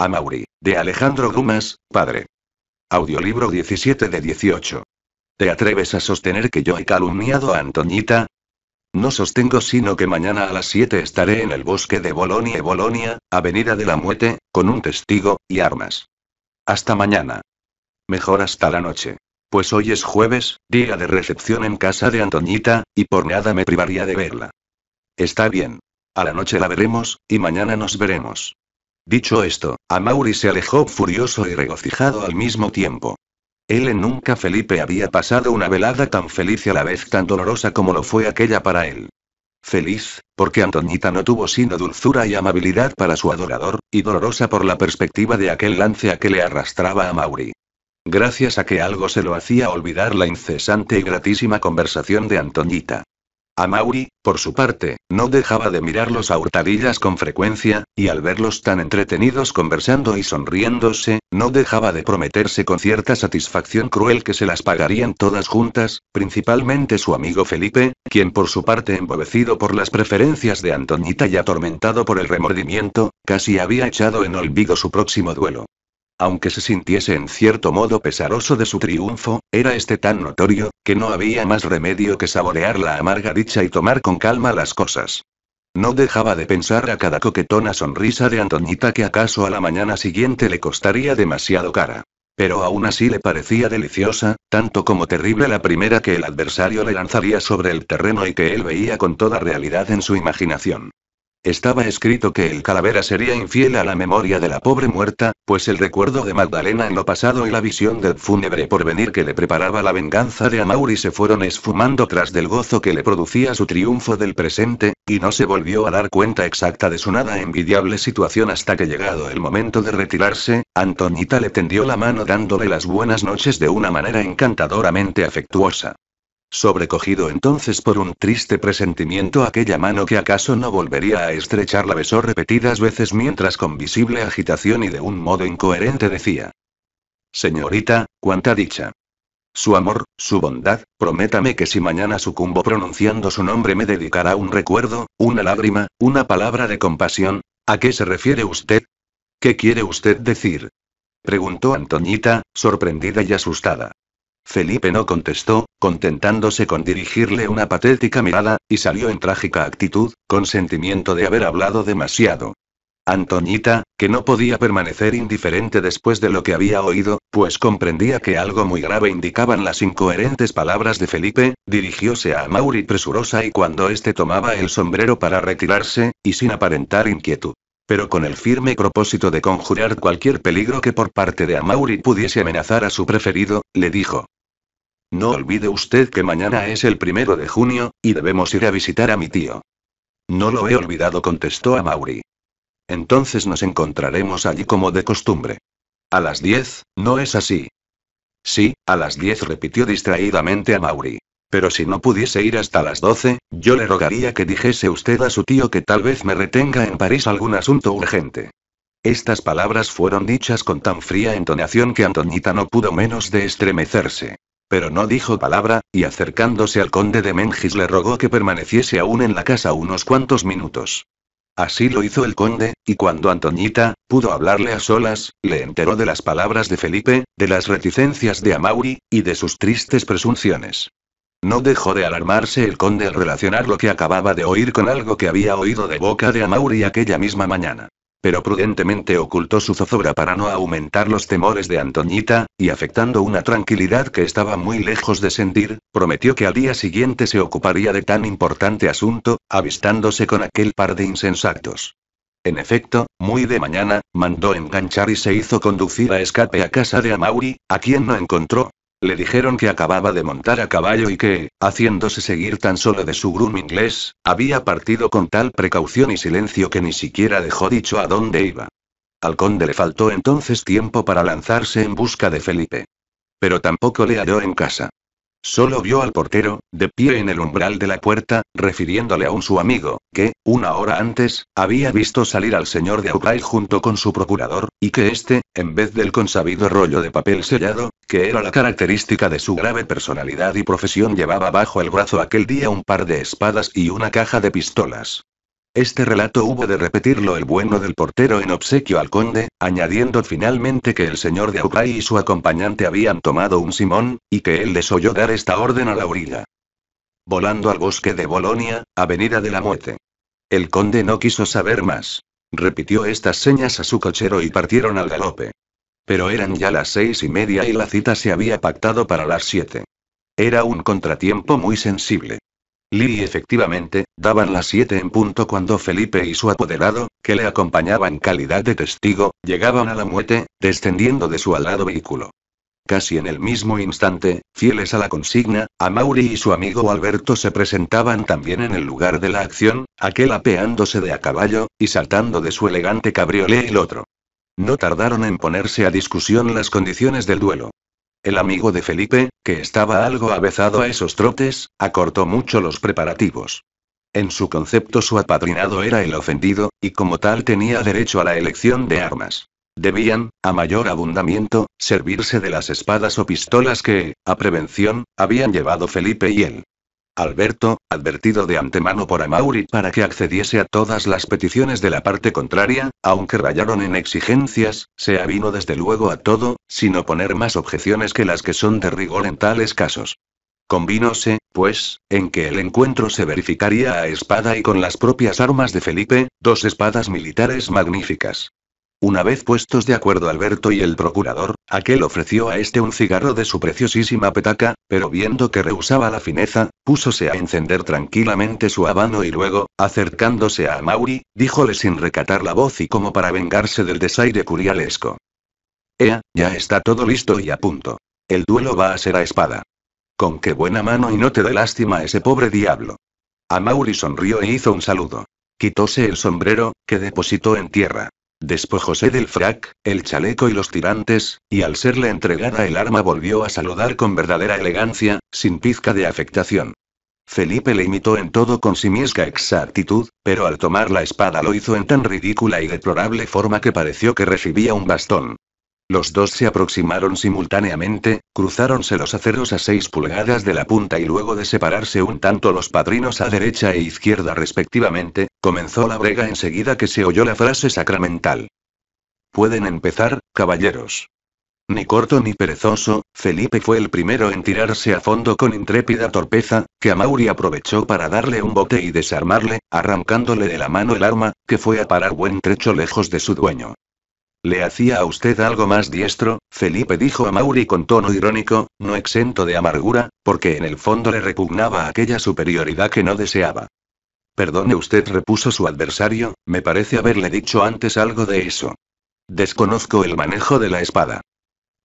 a Mauri, de Alejandro Dumas, padre. Audiolibro 17 de 18. ¿Te atreves a sostener que yo he calumniado a Antoñita? No sostengo sino que mañana a las 7 estaré en el bosque de Bolonia, Bolonia, Avenida de la Muerte, con un testigo, y armas. Hasta mañana. Mejor hasta la noche. Pues hoy es jueves, día de recepción en casa de Antoñita, y por nada me privaría de verla. Está bien. A la noche la veremos, y mañana nos veremos. Dicho esto, Amaury se alejó furioso y regocijado al mismo tiempo. Él en nunca Felipe había pasado una velada tan feliz y a la vez tan dolorosa como lo fue aquella para él. Feliz, porque Antoñita no tuvo sino dulzura y amabilidad para su adorador, y dolorosa por la perspectiva de aquel lance a que le arrastraba a Mauri. Gracias a que algo se lo hacía olvidar la incesante y gratísima conversación de Antoñita. A por su parte, no dejaba de mirarlos a hurtadillas con frecuencia, y al verlos tan entretenidos conversando y sonriéndose, no dejaba de prometerse con cierta satisfacción cruel que se las pagarían todas juntas, principalmente su amigo Felipe, quien por su parte embobecido por las preferencias de Antoñita y atormentado por el remordimiento, casi había echado en olvido su próximo duelo. Aunque se sintiese en cierto modo pesaroso de su triunfo, era este tan notorio, que no había más remedio que saborear la amarga dicha y tomar con calma las cosas. No dejaba de pensar a cada coquetona sonrisa de Antoñita que acaso a la mañana siguiente le costaría demasiado cara. Pero aún así le parecía deliciosa, tanto como terrible la primera que el adversario le lanzaría sobre el terreno y que él veía con toda realidad en su imaginación. Estaba escrito que el calavera sería infiel a la memoria de la pobre muerta, pues el recuerdo de Magdalena en lo pasado y la visión del fúnebre porvenir que le preparaba la venganza de Amauri se fueron esfumando tras del gozo que le producía su triunfo del presente, y no se volvió a dar cuenta exacta de su nada envidiable situación hasta que llegado el momento de retirarse, Antonita le tendió la mano dándole las buenas noches de una manera encantadoramente afectuosa. Sobrecogido entonces por un triste presentimiento aquella mano que acaso no volvería a estrechar la besó repetidas veces mientras con visible agitación y de un modo incoherente decía. Señorita, cuánta dicha. Su amor, su bondad, prométame que si mañana sucumbo pronunciando su nombre me dedicará un recuerdo, una lágrima, una palabra de compasión. ¿A qué se refiere usted? ¿Qué quiere usted decir? preguntó Antoñita, sorprendida y asustada. Felipe no contestó, contentándose con dirigirle una patética mirada, y salió en trágica actitud, con sentimiento de haber hablado demasiado. Antoñita, que no podía permanecer indiferente después de lo que había oído, pues comprendía que algo muy grave indicaban las incoherentes palabras de Felipe, dirigióse a Mauri presurosa y cuando éste tomaba el sombrero para retirarse, y sin aparentar inquietud pero con el firme propósito de conjurar cualquier peligro que por parte de Amaury pudiese amenazar a su preferido, le dijo. No olvide usted que mañana es el primero de junio, y debemos ir a visitar a mi tío. No lo he olvidado, contestó a Mauri. Entonces nos encontraremos allí como de costumbre. A las diez, ¿no es así? Sí, a las diez repitió distraídamente a Mauri. Pero si no pudiese ir hasta las doce, yo le rogaría que dijese usted a su tío que tal vez me retenga en París algún asunto urgente. Estas palabras fueron dichas con tan fría entonación que Antoñita no pudo menos de estremecerse. Pero no dijo palabra, y acercándose al conde de Mengis le rogó que permaneciese aún en la casa unos cuantos minutos. Así lo hizo el conde, y cuando Antoñita pudo hablarle a solas, le enteró de las palabras de Felipe, de las reticencias de Amauri, y de sus tristes presunciones. No dejó de alarmarse el conde al relacionar lo que acababa de oír con algo que había oído de boca de Amauri aquella misma mañana. Pero prudentemente ocultó su zozobra para no aumentar los temores de Antoñita, y afectando una tranquilidad que estaba muy lejos de sentir, prometió que al día siguiente se ocuparía de tan importante asunto, avistándose con aquel par de insensatos. En efecto, muy de mañana, mandó enganchar y se hizo conducir a escape a casa de Amauri, a quien no encontró, le dijeron que acababa de montar a caballo y que, haciéndose seguir tan solo de su groom inglés, había partido con tal precaución y silencio que ni siquiera dejó dicho a dónde iba. Al conde le faltó entonces tiempo para lanzarse en busca de Felipe. Pero tampoco le halló en casa. Solo vio al portero, de pie en el umbral de la puerta, refiriéndole a un su amigo, que, una hora antes, había visto salir al señor de Aubray junto con su procurador, y que éste, en vez del consabido rollo de papel sellado, que era la característica de su grave personalidad y profesión, llevaba bajo el brazo aquel día un par de espadas y una caja de pistolas. Este relato hubo de repetirlo el bueno del portero en obsequio al conde, añadiendo finalmente que el señor de Aubray y su acompañante habían tomado un simón, y que él les oyó dar esta orden a la orilla. Volando al bosque de Bolonia, avenida de la muerte. El conde no quiso saber más. Repitió estas señas a su cochero y partieron al galope. Pero eran ya las seis y media y la cita se había pactado para las siete. Era un contratiempo muy sensible. Lee efectivamente, daban las siete en punto cuando Felipe y su apoderado, que le acompañaba en calidad de testigo, llegaban a la muerte, descendiendo de su alado vehículo. Casi en el mismo instante, fieles a la consigna, Mauri y su amigo Alberto se presentaban también en el lugar de la acción, aquel apeándose de a caballo, y saltando de su elegante cabriolé el otro. No tardaron en ponerse a discusión las condiciones del duelo. El amigo de Felipe, que estaba algo avezado a esos trotes, acortó mucho los preparativos. En su concepto su apadrinado era el ofendido, y como tal tenía derecho a la elección de armas. Debían, a mayor abundamiento, servirse de las espadas o pistolas que, a prevención, habían llevado Felipe y él. Alberto, advertido de antemano por Amauri para que accediese a todas las peticiones de la parte contraria, aunque rayaron en exigencias, se avino desde luego a todo, sin oponer más objeciones que las que son de rigor en tales casos. Convínose, pues, en que el encuentro se verificaría a espada y con las propias armas de Felipe, dos espadas militares magníficas. Una vez puestos de acuerdo Alberto y el procurador, aquel ofreció a este un cigarro de su preciosísima petaca, pero viendo que rehusaba la fineza, púsose a encender tranquilamente su habano y luego, acercándose a Mauri, díjole sin recatar la voz y como para vengarse del desaire curialesco. Ea, ya está todo listo y a punto. El duelo va a ser a espada. Con qué buena mano y no te dé lástima ese pobre diablo. Mauri sonrió e hizo un saludo. Quitóse el sombrero, que depositó en tierra. Despojóse del frac, el chaleco y los tirantes, y al serle entregada el arma volvió a saludar con verdadera elegancia, sin pizca de afectación. Felipe le imitó en todo con simiesca exactitud, pero al tomar la espada lo hizo en tan ridícula y deplorable forma que pareció que recibía un bastón. Los dos se aproximaron simultáneamente, cruzáronse los aceros a seis pulgadas de la punta y luego de separarse un tanto los padrinos a derecha e izquierda respectivamente, comenzó la brega enseguida que se oyó la frase sacramental. Pueden empezar, caballeros. Ni corto ni perezoso, Felipe fue el primero en tirarse a fondo con intrépida torpeza, que Amauri aprovechó para darle un bote y desarmarle, arrancándole de la mano el arma, que fue a parar buen trecho lejos de su dueño. ¿Le hacía a usted algo más diestro? Felipe dijo a Mauri con tono irónico, no exento de amargura, porque en el fondo le repugnaba aquella superioridad que no deseaba. Perdone usted, repuso su adversario, me parece haberle dicho antes algo de eso. Desconozco el manejo de la espada.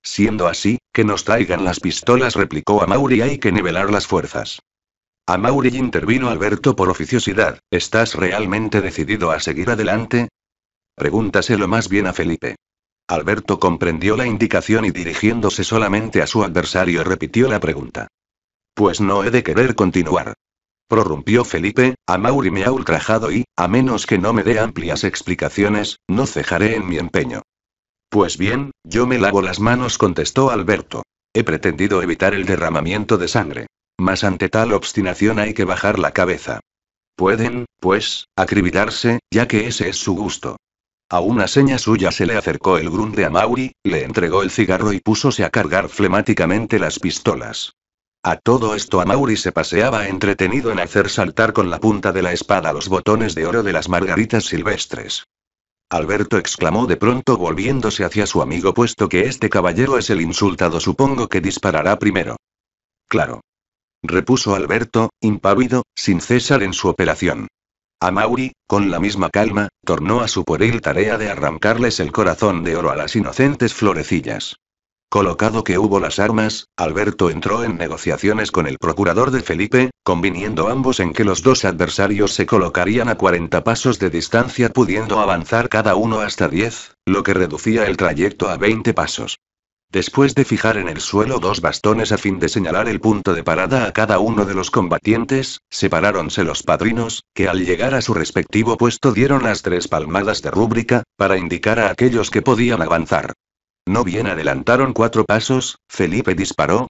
Siendo así, que nos traigan las pistolas, replicó a Mauri, hay que nivelar las fuerzas. A Mauri intervino Alberto por oficiosidad, ¿estás realmente decidido a seguir adelante? Pregúntaselo más bien a Felipe. Alberto comprendió la indicación y dirigiéndose solamente a su adversario repitió la pregunta. Pues no he de querer continuar. Prorrumpió Felipe, a Mauri me ha ultrajado y, a menos que no me dé amplias explicaciones, no cejaré en mi empeño. Pues bien, yo me lavo las manos, contestó Alberto. He pretendido evitar el derramamiento de sangre. Mas ante tal obstinación hay que bajar la cabeza. Pueden, pues, acribillarse, ya que ese es su gusto. A una seña suya se le acercó el grunde a Mauri, le entregó el cigarro y púsose a cargar flemáticamente las pistolas. A todo esto a Mauri se paseaba entretenido en hacer saltar con la punta de la espada los botones de oro de las margaritas silvestres. Alberto exclamó de pronto volviéndose hacia su amigo puesto que este caballero es el insultado supongo que disparará primero. Claro. Repuso Alberto, impávido, sin cesar en su operación. A Mauri, con la misma calma, tornó a su pueril tarea de arrancarles el corazón de oro a las inocentes florecillas. Colocado que hubo las armas, Alberto entró en negociaciones con el procurador de Felipe, conviniendo ambos en que los dos adversarios se colocarían a 40 pasos de distancia pudiendo avanzar cada uno hasta 10, lo que reducía el trayecto a 20 pasos. Después de fijar en el suelo dos bastones a fin de señalar el punto de parada a cada uno de los combatientes, separáronse los padrinos, que al llegar a su respectivo puesto dieron las tres palmadas de rúbrica, para indicar a aquellos que podían avanzar. No bien adelantaron cuatro pasos, Felipe disparó.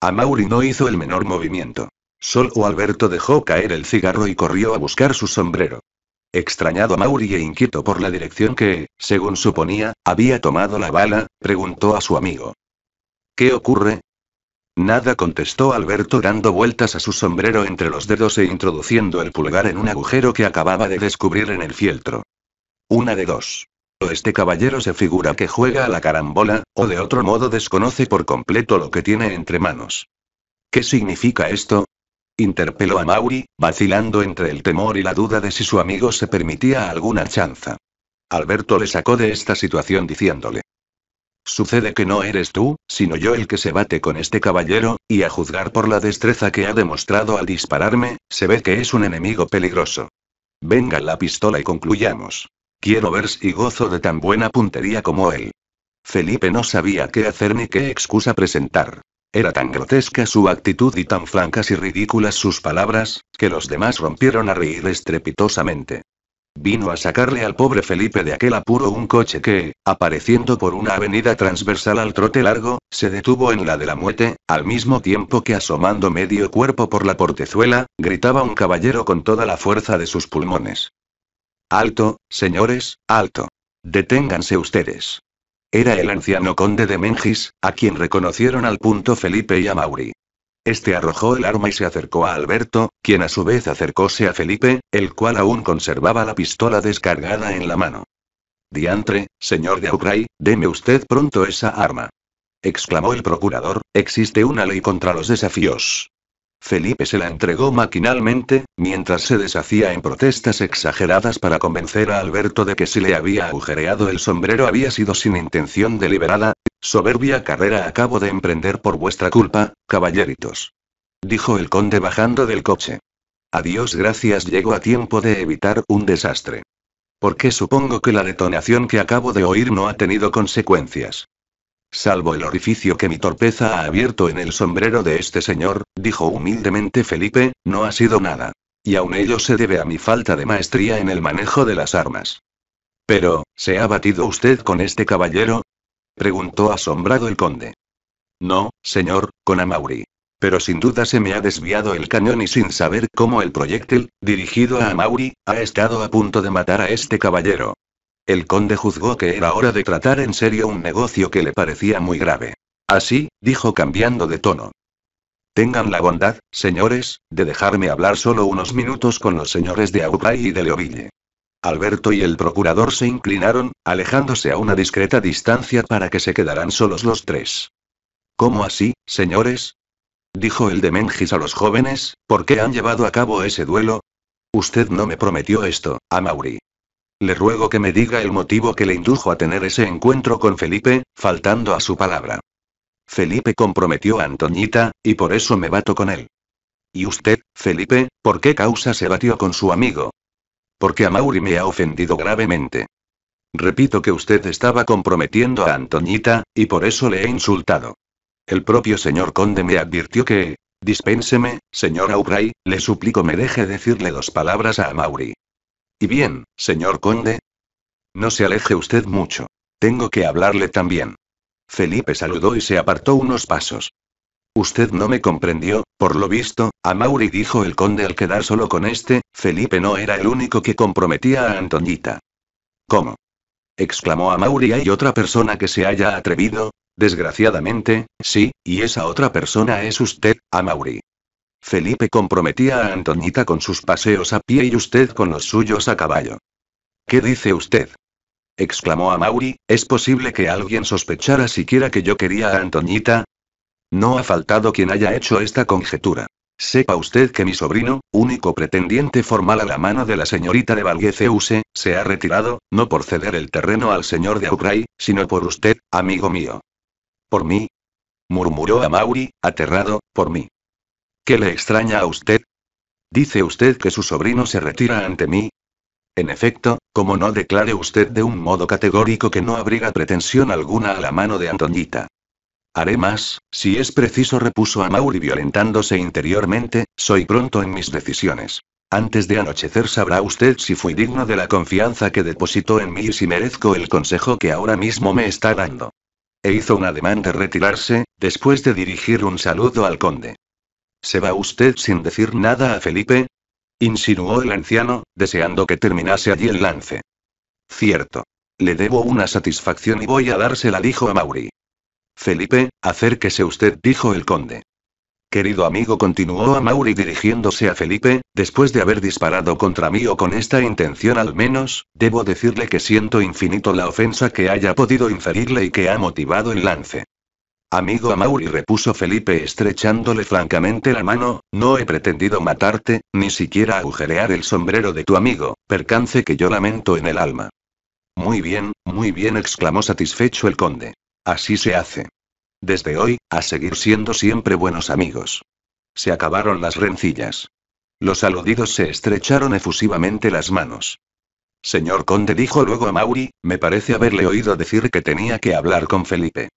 A Mauri no hizo el menor movimiento. Solo Alberto dejó caer el cigarro y corrió a buscar su sombrero. Extrañado Mauri e inquieto por la dirección que, según suponía, había tomado la bala, preguntó a su amigo. ¿Qué ocurre? Nada contestó Alberto dando vueltas a su sombrero entre los dedos e introduciendo el pulgar en un agujero que acababa de descubrir en el fieltro. Una de dos. O este caballero se figura que juega a la carambola, o de otro modo desconoce por completo lo que tiene entre manos. ¿Qué significa esto? Interpeló a Mauri, vacilando entre el temor y la duda de si su amigo se permitía alguna chanza. Alberto le sacó de esta situación diciéndole. Sucede que no eres tú, sino yo el que se bate con este caballero, y a juzgar por la destreza que ha demostrado al dispararme, se ve que es un enemigo peligroso. Venga la pistola y concluyamos. Quiero ver si gozo de tan buena puntería como él. Felipe no sabía qué hacer ni qué excusa presentar. Era tan grotesca su actitud y tan francas y ridículas sus palabras, que los demás rompieron a reír estrepitosamente. Vino a sacarle al pobre Felipe de aquel apuro un coche que, apareciendo por una avenida transversal al trote largo, se detuvo en la de la muerte, al mismo tiempo que asomando medio cuerpo por la portezuela, gritaba un caballero con toda la fuerza de sus pulmones. Alto, señores, alto. Deténganse ustedes. Era el anciano conde de Mengis, a quien reconocieron al punto Felipe y a Mauri. Este arrojó el arma y se acercó a Alberto, quien a su vez acercóse a Felipe, el cual aún conservaba la pistola descargada en la mano. Diantre, señor de Aukray, deme usted pronto esa arma. exclamó el procurador, existe una ley contra los desafíos. Felipe se la entregó maquinalmente, mientras se deshacía en protestas exageradas para convencer a Alberto de que si le había agujereado el sombrero había sido sin intención deliberada, soberbia carrera acabo de emprender por vuestra culpa, caballeritos. Dijo el conde bajando del coche. Adiós gracias llego a tiempo de evitar un desastre. Porque supongo que la detonación que acabo de oír no ha tenido consecuencias. Salvo el orificio que mi torpeza ha abierto en el sombrero de este señor, dijo humildemente Felipe, no ha sido nada. Y aun ello se debe a mi falta de maestría en el manejo de las armas. Pero, ¿se ha batido usted con este caballero? preguntó asombrado el conde. No, señor, con Amaury. Pero sin duda se me ha desviado el cañón y sin saber cómo el proyectil, dirigido a Amaury, ha estado a punto de matar a este caballero. El conde juzgó que era hora de tratar en serio un negocio que le parecía muy grave. Así, dijo cambiando de tono. Tengan la bondad, señores, de dejarme hablar solo unos minutos con los señores de Aupray y de Leoville. Alberto y el procurador se inclinaron, alejándose a una discreta distancia para que se quedaran solos los tres. ¿Cómo así, señores? dijo el de Mengis a los jóvenes, ¿por qué han llevado a cabo ese duelo? Usted no me prometió esto, a Mauri. Le ruego que me diga el motivo que le indujo a tener ese encuentro con Felipe, faltando a su palabra. Felipe comprometió a Antoñita, y por eso me bato con él. ¿Y usted, Felipe, por qué causa se batió con su amigo? Porque a Mauri me ha ofendido gravemente. Repito que usted estaba comprometiendo a Antoñita, y por eso le he insultado. El propio señor conde me advirtió que... Dispénseme, señor Aubray, le suplico me deje decirle dos palabras a Mauri. Y bien, señor conde. No se aleje usted mucho. Tengo que hablarle también. Felipe saludó y se apartó unos pasos. Usted no me comprendió, por lo visto, a Mauri dijo el conde al quedar solo con este, Felipe no era el único que comprometía a Antoñita. ¿Cómo? exclamó a Mauri. ¿Hay otra persona que se haya atrevido? Desgraciadamente, sí, y esa otra persona es usted, a Mauri. Felipe comprometía a Antoñita con sus paseos a pie y usted con los suyos a caballo. ¿Qué dice usted? exclamó a Mauri, ¿es posible que alguien sospechara siquiera que yo quería a Antoñita? No ha faltado quien haya hecho esta conjetura. Sepa usted que mi sobrino, único pretendiente formal a la mano de la señorita de Valgueceuse, se ha retirado, no por ceder el terreno al señor de Aukray, sino por usted, amigo mío. ¿Por mí? murmuró a Mauri, aterrado, por mí. ¿Qué le extraña a usted? ¿Dice usted que su sobrino se retira ante mí? En efecto, como no declare usted de un modo categórico que no abriga pretensión alguna a la mano de Antoñita. Haré más, si es preciso, repuso a Mauri violentándose interiormente, soy pronto en mis decisiones. Antes de anochecer sabrá usted si fui digno de la confianza que depositó en mí y si merezco el consejo que ahora mismo me está dando. E hizo un ademán de retirarse, después de dirigir un saludo al conde. ¿Se va usted sin decir nada a Felipe? Insinuó el anciano, deseando que terminase allí el lance. Cierto. Le debo una satisfacción y voy a dársela, dijo a Mauri. Felipe, acérquese usted, dijo el conde. Querido amigo, continuó a Mauri dirigiéndose a Felipe, después de haber disparado contra mí o con esta intención al menos, debo decirle que siento infinito la ofensa que haya podido inferirle y que ha motivado el lance. Amigo Amauri, repuso Felipe estrechándole francamente la mano, no he pretendido matarte, ni siquiera agujerear el sombrero de tu amigo, percance que yo lamento en el alma. Muy bien, muy bien, exclamó satisfecho el conde. Así se hace. Desde hoy, a seguir siendo siempre buenos amigos. Se acabaron las rencillas. Los aludidos se estrecharon efusivamente las manos. Señor conde dijo luego a Mauri, me parece haberle oído decir que tenía que hablar con Felipe.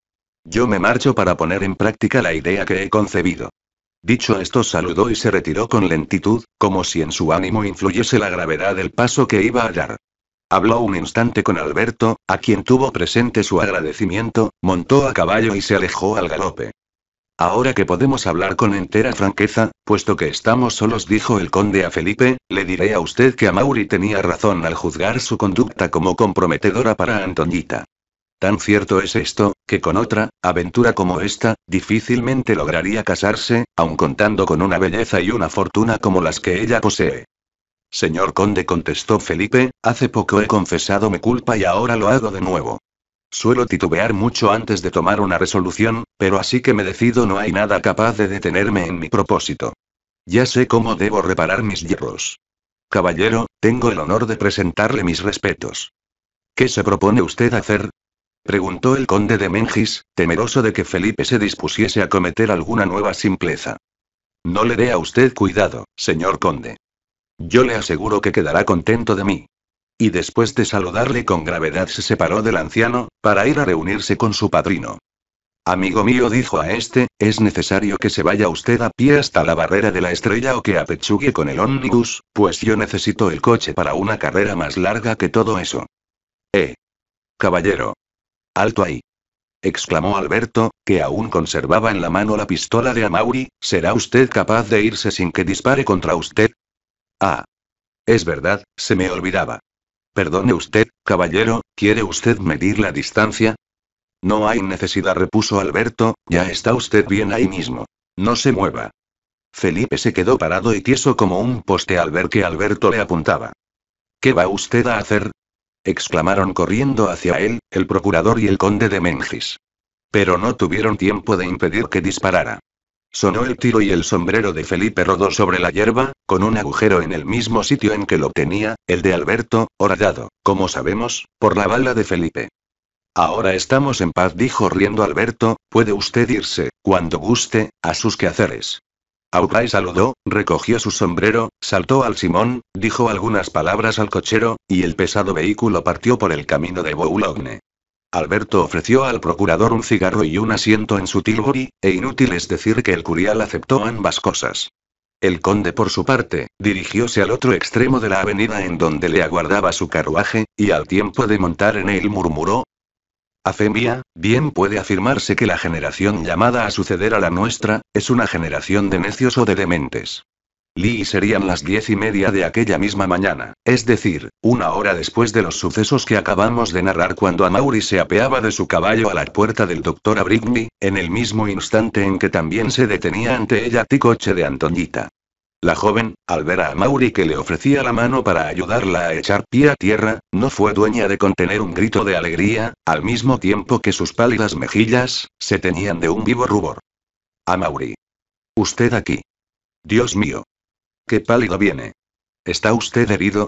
Yo me marcho para poner en práctica la idea que he concebido. Dicho esto saludó y se retiró con lentitud, como si en su ánimo influyese la gravedad del paso que iba a dar. Habló un instante con Alberto, a quien tuvo presente su agradecimiento, montó a caballo y se alejó al galope. Ahora que podemos hablar con entera franqueza, puesto que estamos solos, dijo el conde a Felipe, le diré a usted que Amauri tenía razón al juzgar su conducta como comprometedora para Antoñita. Tan cierto es esto, que con otra, aventura como esta, difícilmente lograría casarse, aun contando con una belleza y una fortuna como las que ella posee. Señor conde, contestó Felipe, hace poco he confesado mi culpa y ahora lo hago de nuevo. Suelo titubear mucho antes de tomar una resolución, pero así que me decido no hay nada capaz de detenerme en mi propósito. Ya sé cómo debo reparar mis hierros. Caballero, tengo el honor de presentarle mis respetos. ¿Qué se propone usted hacer? Preguntó el conde de Mengis, temeroso de que Felipe se dispusiese a cometer alguna nueva simpleza. No le dé a usted cuidado, señor conde. Yo le aseguro que quedará contento de mí. Y después de saludarle con gravedad se separó del anciano, para ir a reunirse con su padrino. Amigo mío, dijo a este, es necesario que se vaya usted a pie hasta la barrera de la estrella o que apechugue con el ómnibus, pues yo necesito el coche para una carrera más larga que todo eso. Eh. Caballero, Alto ahí. exclamó Alberto, que aún conservaba en la mano la pistola de Amauri, ¿será usted capaz de irse sin que dispare contra usted? Ah. Es verdad, se me olvidaba. Perdone usted, caballero, ¿quiere usted medir la distancia? No hay necesidad, repuso Alberto, ya está usted bien ahí mismo. No se mueva. Felipe se quedó parado y tieso como un poste al ver que Alberto le apuntaba. ¿Qué va usted a hacer? Exclamaron corriendo hacia él, el procurador y el conde de Mengis. Pero no tuvieron tiempo de impedir que disparara. Sonó el tiro y el sombrero de Felipe rodó sobre la hierba, con un agujero en el mismo sitio en que lo tenía, el de Alberto, horadado, como sabemos, por la bala de Felipe. Ahora estamos en paz, dijo riendo Alberto, puede usted irse, cuando guste, a sus quehaceres. Aubrey saludó, recogió su sombrero, saltó al Simón, dijo algunas palabras al cochero, y el pesado vehículo partió por el camino de Boulogne. Alberto ofreció al procurador un cigarro y un asiento en su Tilbury, e inútil es decir que el curial aceptó ambas cosas. El conde, por su parte, dirigióse al otro extremo de la avenida en donde le aguardaba su carruaje, y al tiempo de montar en él murmuró, a fe mía, bien puede afirmarse que la generación llamada a suceder a la nuestra, es una generación de necios o de dementes. Lee serían las diez y media de aquella misma mañana, es decir, una hora después de los sucesos que acabamos de narrar cuando Amaury se apeaba de su caballo a la puerta del doctor Abrigny, en el mismo instante en que también se detenía ante ella Ticoche de Antoñita. La joven, al ver a Mauri que le ofrecía la mano para ayudarla a echar pie a tierra, no fue dueña de contener un grito de alegría, al mismo tiempo que sus pálidas mejillas, se teñían de un vivo rubor. A Mauri. Usted aquí. Dios mío. Qué pálido viene. ¿Está usted herido?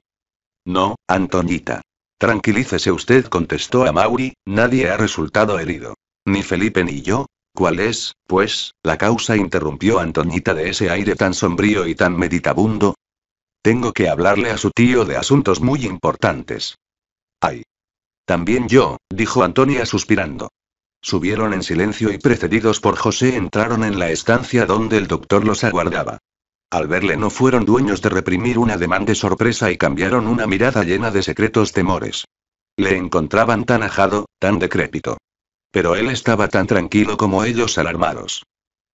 No, Antoñita. Tranquilícese usted, contestó a Mauri, nadie ha resultado herido. Ni Felipe ni yo, ¿Cuál es, pues, la causa? interrumpió Antoñita de ese aire tan sombrío y tan meditabundo. Tengo que hablarle a su tío de asuntos muy importantes. Ay. También yo, dijo Antonia suspirando. Subieron en silencio y precedidos por José entraron en la estancia donde el doctor los aguardaba. Al verle no fueron dueños de reprimir una demanda de sorpresa y cambiaron una mirada llena de secretos temores. Le encontraban tan ajado, tan decrépito. Pero él estaba tan tranquilo como ellos alarmados.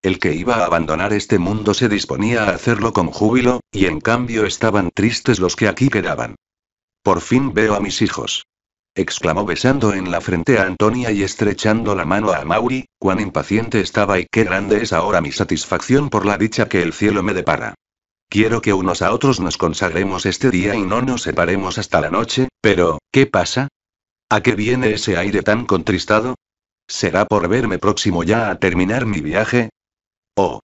el que iba a abandonar este mundo se disponía a hacerlo con júbilo, y en cambio estaban tristes los que aquí quedaban. Por fin veo a mis hijos. exclamó besando en la frente a Antonia y estrechando la mano a Mauri, cuán impaciente estaba y qué grande es ahora mi satisfacción por la dicha que el cielo me depara. Quiero que unos a otros nos consagremos este día y no nos separemos hasta la noche, pero, ¿qué pasa? ¿A qué viene ese aire tan contristado? ¿Será por verme próximo ya a terminar mi viaje? Oh.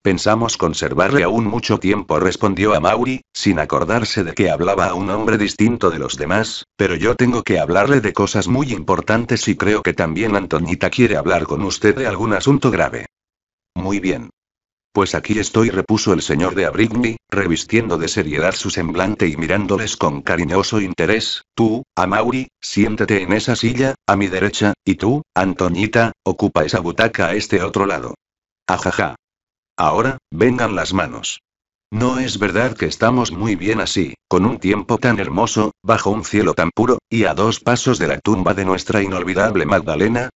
Pensamos conservarle aún mucho tiempo, respondió a Mauri, sin acordarse de que hablaba a un hombre distinto de los demás, pero yo tengo que hablarle de cosas muy importantes y creo que también Antonita quiere hablar con usted de algún asunto grave. Muy bien. Pues aquí estoy, repuso el señor de Abrigny, revistiendo de seriedad su semblante y mirándoles con cariñoso interés. Tú, Amaury, siéntete en esa silla, a mi derecha, y tú, Antoñita, ocupa esa butaca a este otro lado. Ajaja. Ahora, vengan las manos. No es verdad que estamos muy bien así, con un tiempo tan hermoso, bajo un cielo tan puro, y a dos pasos de la tumba de nuestra inolvidable Magdalena,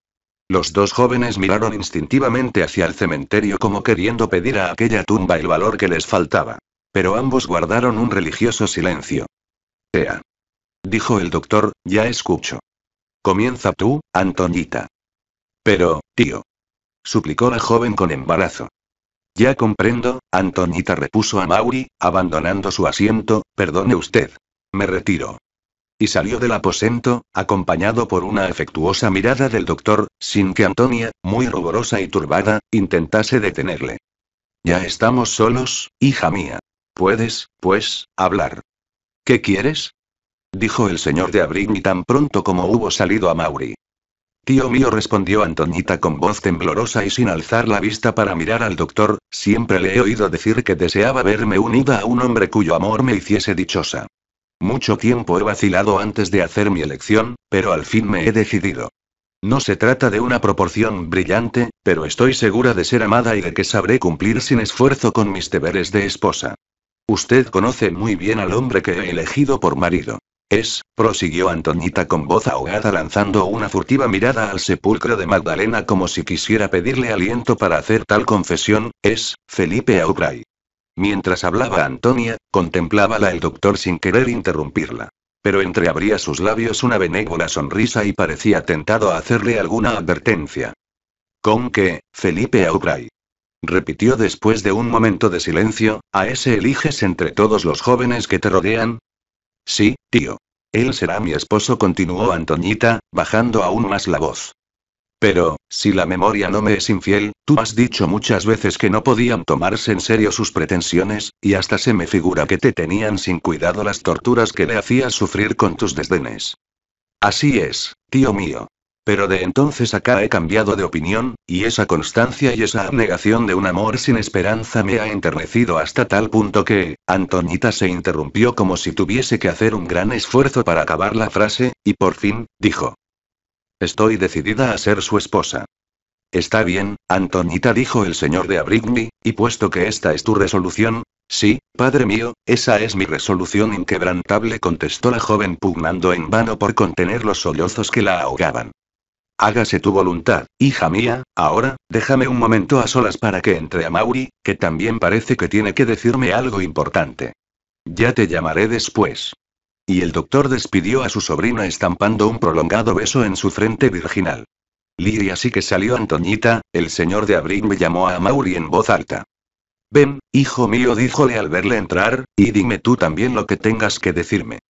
los dos jóvenes miraron instintivamente hacia el cementerio como queriendo pedir a aquella tumba el valor que les faltaba. Pero ambos guardaron un religioso silencio. Ea. Dijo el doctor, ya escucho. Comienza tú, Antonita. Pero, tío. Suplicó la joven con embarazo. Ya comprendo, Antonita repuso a Mauri, abandonando su asiento, perdone usted. Me retiro y salió del aposento, acompañado por una afectuosa mirada del doctor, sin que Antonia, muy ruborosa y turbada, intentase detenerle. Ya estamos solos, hija mía. Puedes, pues, hablar. ¿Qué quieres? dijo el señor de Abrigny tan pronto como hubo salido a Mauri. Tío mío, respondió Antonita con voz temblorosa y sin alzar la vista para mirar al doctor, siempre le he oído decir que deseaba verme unida a un hombre cuyo amor me hiciese dichosa. Mucho tiempo he vacilado antes de hacer mi elección, pero al fin me he decidido. No se trata de una proporción brillante, pero estoy segura de ser amada y de que sabré cumplir sin esfuerzo con mis deberes de esposa. Usted conoce muy bien al hombre que he elegido por marido. Es, prosiguió Antonita con voz ahogada lanzando una furtiva mirada al sepulcro de Magdalena como si quisiera pedirle aliento para hacer tal confesión, es, Felipe Aubray. Mientras hablaba Antonia, contemplábala el doctor sin querer interrumpirla. Pero entreabría sus labios una benévola sonrisa y parecía tentado a hacerle alguna advertencia. ¿Con qué, Felipe Aubray? Repitió después de un momento de silencio, ¿a ese eliges entre todos los jóvenes que te rodean? Sí, tío. Él será mi esposo, continuó Antoñita, bajando aún más la voz. Pero, si la memoria no me es infiel, tú has dicho muchas veces que no podían tomarse en serio sus pretensiones, y hasta se me figura que te tenían sin cuidado las torturas que le hacías sufrir con tus desdenes. Así es, tío mío. Pero de entonces acá he cambiado de opinión, y esa constancia y esa abnegación de un amor sin esperanza me ha enternecido hasta tal punto que, Antonita se interrumpió como si tuviese que hacer un gran esfuerzo para acabar la frase, y por fin, dijo. Estoy decidida a ser su esposa. Está bien, Antonita dijo el señor de Abrigny, y puesto que esta es tu resolución, sí, padre mío, esa es mi resolución inquebrantable, contestó la joven pugnando en vano por contener los sollozos que la ahogaban. Hágase tu voluntad, hija mía, ahora, déjame un momento a solas para que entre a Mauri, que también parece que tiene que decirme algo importante. Ya te llamaré después. Y el doctor despidió a su sobrina estampando un prolongado beso en su frente virginal. Liria sí que salió Antoñita, el señor de Abril me llamó a Mauri en voz alta. Ven, hijo mío, díjole al verle entrar, y dime tú también lo que tengas que decirme.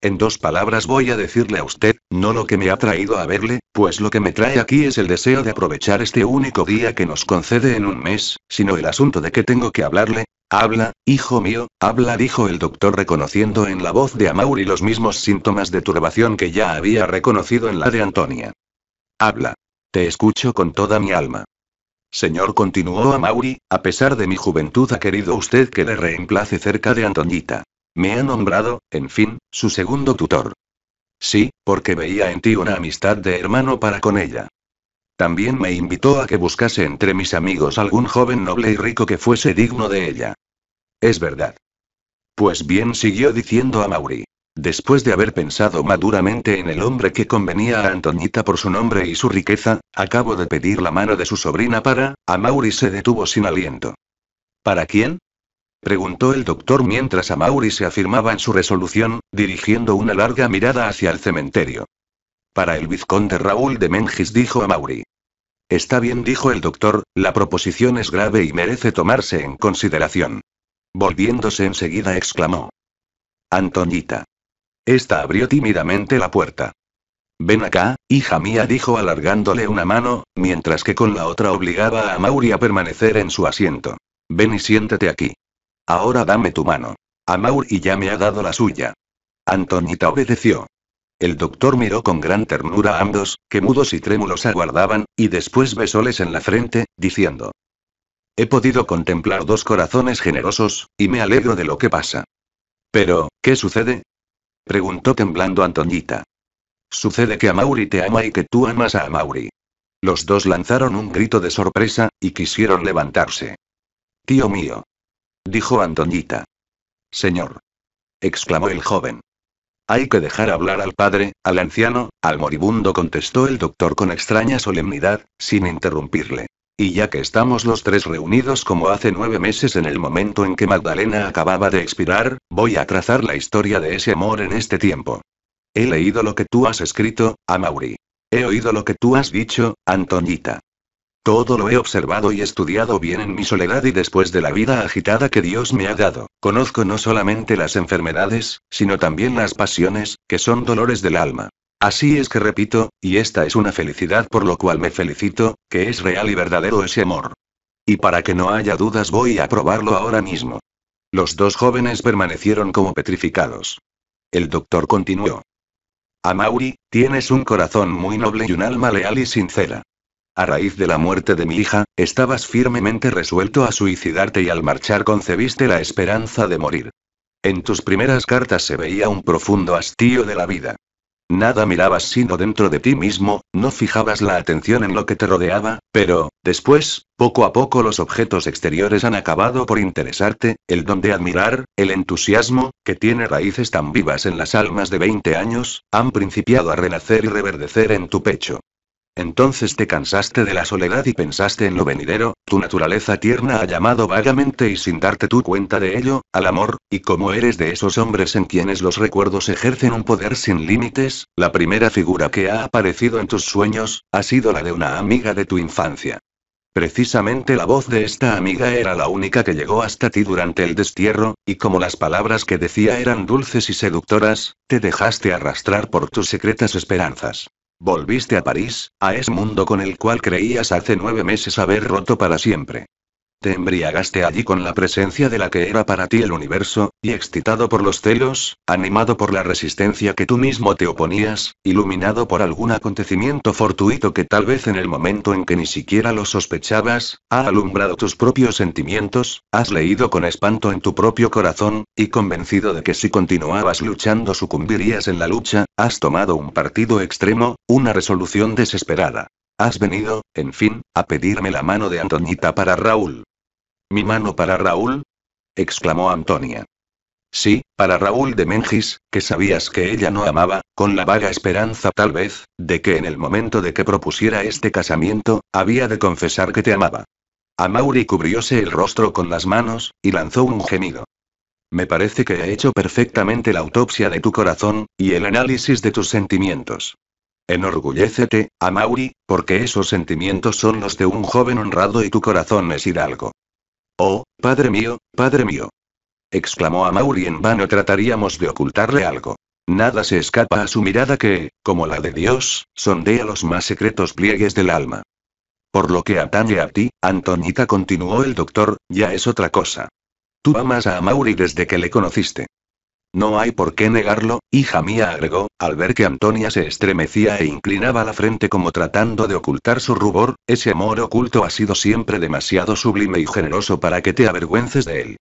En dos palabras voy a decirle a usted, no lo que me ha traído a verle, pues lo que me trae aquí es el deseo de aprovechar este único día que nos concede en un mes, sino el asunto de que tengo que hablarle, Habla, hijo mío, habla, dijo el doctor reconociendo en la voz de Amaury los mismos síntomas de turbación que ya había reconocido en la de Antonia. Habla. Te escucho con toda mi alma. Señor, continuó Amaury, a pesar de mi juventud ha querido usted que le reemplace cerca de Antoñita. Me ha nombrado, en fin, su segundo tutor. Sí, porque veía en ti una amistad de hermano para con ella. También me invitó a que buscase entre mis amigos algún joven noble y rico que fuese digno de ella. Es verdad. Pues bien, siguió diciendo a Mauri. Después de haber pensado maduramente en el hombre que convenía a Antoñita por su nombre y su riqueza, acabo de pedir la mano de su sobrina para. Amaury se detuvo sin aliento. ¿Para quién? Preguntó el doctor mientras Amaury se afirmaba en su resolución, dirigiendo una larga mirada hacia el cementerio. Para el vizconde Raúl de Mengis dijo Amaury. Está bien, dijo el doctor, la proposición es grave y merece tomarse en consideración. Volviéndose enseguida exclamó. Antoñita. Esta abrió tímidamente la puerta. Ven acá, hija mía, dijo alargándole una mano, mientras que con la otra obligaba a Mauri a permanecer en su asiento. Ven y siéntate aquí. Ahora dame tu mano. A Mauri ya me ha dado la suya. Antoñita obedeció. El doctor miró con gran ternura a ambos, que mudos y trémulos aguardaban, y después besóles en la frente, diciendo. He podido contemplar dos corazones generosos, y me alegro de lo que pasa. Pero, ¿qué sucede? Preguntó temblando Antoñita. Sucede que Amaury te ama y que tú amas a Amaury. Los dos lanzaron un grito de sorpresa, y quisieron levantarse. Tío mío. Dijo Antoñita. Señor. exclamó el joven. Hay que dejar hablar al padre, al anciano, al moribundo, contestó el doctor con extraña solemnidad, sin interrumpirle. Y ya que estamos los tres reunidos como hace nueve meses en el momento en que Magdalena acababa de expirar, voy a trazar la historia de ese amor en este tiempo. He leído lo que tú has escrito, Amaury. He oído lo que tú has dicho, Antoñita. Todo lo he observado y estudiado bien en mi soledad y después de la vida agitada que Dios me ha dado. Conozco no solamente las enfermedades, sino también las pasiones, que son dolores del alma. Así es que repito, y esta es una felicidad por lo cual me felicito, que es real y verdadero ese amor. Y para que no haya dudas voy a probarlo ahora mismo. Los dos jóvenes permanecieron como petrificados. El doctor continuó. Amaury, tienes un corazón muy noble y un alma leal y sincera. A raíz de la muerte de mi hija, estabas firmemente resuelto a suicidarte y al marchar concebiste la esperanza de morir. En tus primeras cartas se veía un profundo hastío de la vida. Nada mirabas sino dentro de ti mismo, no fijabas la atención en lo que te rodeaba, pero, después, poco a poco los objetos exteriores han acabado por interesarte, el don de admirar, el entusiasmo, que tiene raíces tan vivas en las almas de 20 años, han principiado a renacer y reverdecer en tu pecho. Entonces te cansaste de la soledad y pensaste en lo venidero, tu naturaleza tierna ha llamado vagamente y sin darte tu cuenta de ello, al amor, y como eres de esos hombres en quienes los recuerdos ejercen un poder sin límites, la primera figura que ha aparecido en tus sueños, ha sido la de una amiga de tu infancia. Precisamente la voz de esta amiga era la única que llegó hasta ti durante el destierro, y como las palabras que decía eran dulces y seductoras, te dejaste arrastrar por tus secretas esperanzas. Volviste a París, a ese mundo con el cual creías hace nueve meses haber roto para siempre. Te embriagaste allí con la presencia de la que era para ti el universo, y excitado por los celos, animado por la resistencia que tú mismo te oponías, iluminado por algún acontecimiento fortuito que tal vez en el momento en que ni siquiera lo sospechabas, ha alumbrado tus propios sentimientos, has leído con espanto en tu propio corazón, y convencido de que si continuabas luchando sucumbirías en la lucha, has tomado un partido extremo, una resolución desesperada. Has venido, en fin, a pedirme la mano de Antoñita para Raúl. ¿Mi mano para Raúl? exclamó Antonia. Sí, para Raúl de Mengis, que sabías que ella no amaba, con la vaga esperanza tal vez, de que en el momento de que propusiera este casamiento, había de confesar que te amaba. Amaury cubrióse el rostro con las manos, y lanzó un gemido. Me parece que he hecho perfectamente la autopsia de tu corazón, y el análisis de tus sentimientos. Enorgullécete, Amaury, porque esos sentimientos son los de un joven honrado y tu corazón es hidalgo. Oh, padre mío, padre mío. exclamó Amaury en vano trataríamos de ocultarle algo. Nada se escapa a su mirada que, como la de Dios, sondea los más secretos pliegues del alma. Por lo que atañe a ti, Antonita continuó el doctor, ya es otra cosa. Tú amas a Amaury desde que le conociste. No hay por qué negarlo, hija mía, agregó, al ver que Antonia se estremecía e inclinaba la frente como tratando de ocultar su rubor, ese amor oculto ha sido siempre demasiado sublime y generoso para que te avergüences de él.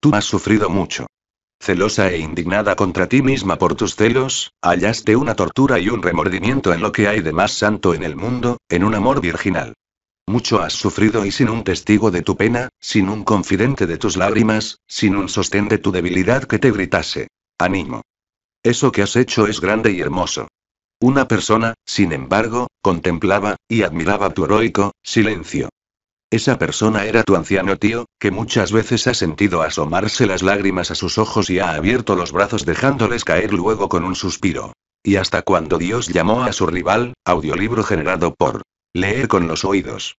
Tú has sufrido mucho. Celosa e indignada contra ti misma por tus celos, hallaste una tortura y un remordimiento en lo que hay de más santo en el mundo, en un amor virginal. Mucho has sufrido y sin un testigo de tu pena, sin un confidente de tus lágrimas, sin un sostén de tu debilidad que te gritase. Ánimo. Eso que has hecho es grande y hermoso. Una persona, sin embargo, contemplaba, y admiraba tu heroico, silencio. Esa persona era tu anciano tío, que muchas veces ha sentido asomarse las lágrimas a sus ojos y ha abierto los brazos dejándoles caer luego con un suspiro. Y hasta cuando Dios llamó a su rival, audiolibro generado por Leer con los oídos.